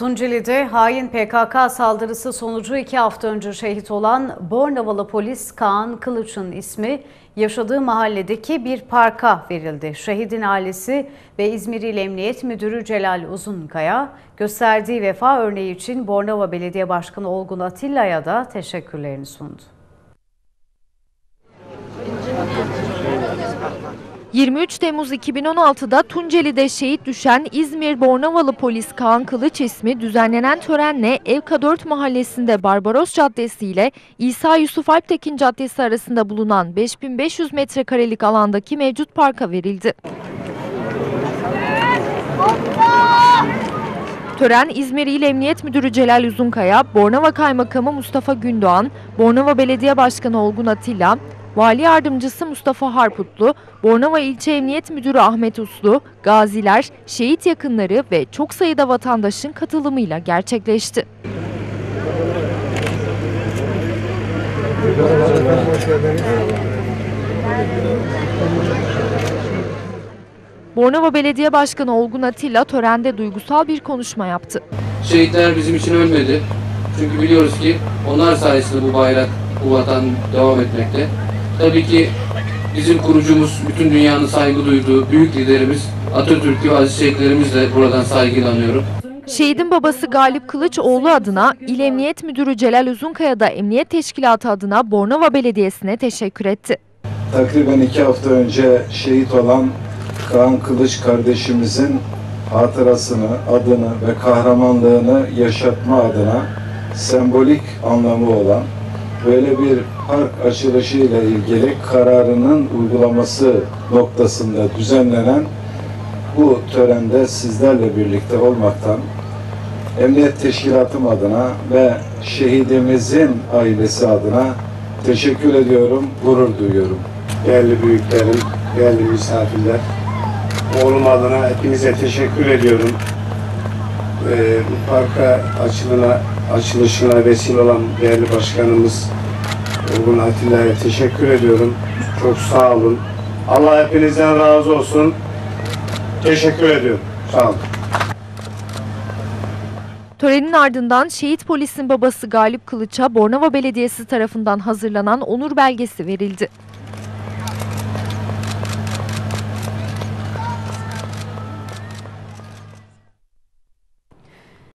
Tunceli'de hain PKK saldırısı sonucu iki hafta önce şehit olan Bornavalı polis Kaan Kılıç'ın ismi yaşadığı mahalledeki bir parka verildi. Şehidin ailesi ve İzmir İl Emniyet Müdürü Celal Uzunkaya gösterdiği vefa örneği için Bornova Belediye Başkanı Olgun Atilla'ya da teşekkürlerini sundu. 23 Temmuz 2016'da Tunceli'de şehit düşen İzmir Bornavalı polis Kaan Kılıç ismi düzenlenen törenle Evka 4 mahallesinde Barbaros Caddesi ile İsa Yusuf Alptekin Caddesi arasında bulunan 5500 metrekarelik alandaki mevcut parka verildi. Tören İzmir İl Emniyet Müdürü Celal Uzunkaya, Bornova Kaymakamı Mustafa Gündoğan, Bornova Belediye Başkanı Olgun Atilla, Vali Yardımcısı Mustafa Harputlu, Bornova İlçe Emniyet Müdürü Ahmet Uslu, gaziler, şehit yakınları ve çok sayıda vatandaşın katılımıyla gerçekleşti. Bornova Belediye Başkanı Olgun Atilla törende duygusal bir konuşma yaptı. Şehitler bizim için ölmedi. Çünkü biliyoruz ki onlar sayesinde bu bayrak, bu vatan devam etmekte. Tabii ki bizim kurucumuz, bütün dünyanın saygı duyduğu büyük liderimiz Atatürk'ü, aziz şehitlerimiz de buradan saygıyla anıyorum. Şehidin babası Galip Kılıç oğlu adına İl Emniyet Müdürü Celal Uzunkaya da Emniyet Teşkilatı adına Bornova Belediyesi'ne teşekkür etti. Takriben iki hafta önce şehit olan Kaan Kılıç kardeşimizin hatırasını, adını ve kahramanlığını yaşatma adına sembolik anlamı olan böyle bir park açılışı ile ilgili kararının uygulaması noktasında düzenlenen bu törende sizlerle birlikte olmaktan Emniyet Teşkilatım adına ve şehidimizin ailesi adına teşekkür ediyorum, gurur duyuyorum. değerli büyüklerim, değerli misafirler. Oğlum adına hepinize teşekkür ediyorum. Ee, bu parka açılına, açılışına vesile olan değerli başkanımız Olgun Atilla'ya teşekkür ediyorum. Çok sağ olun. Allah hepinizden razı olsun. Teşekkür ediyorum. Sağ olun. Törenin ardından şehit polisin babası Galip Kılıç'a Bornova Belediyesi tarafından hazırlanan onur belgesi verildi.